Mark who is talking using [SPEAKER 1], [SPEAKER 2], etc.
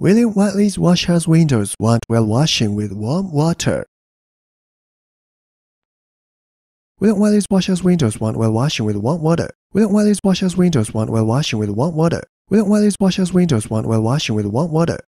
[SPEAKER 1] William Whiteley's washhouse windows want well washing with warm water. William Whiteley's washhouse windows want well washing with warm water. William Whiteley's washhouse windows want well washing with warm water. William Whiteley's washhouse windows want well washing with warm water.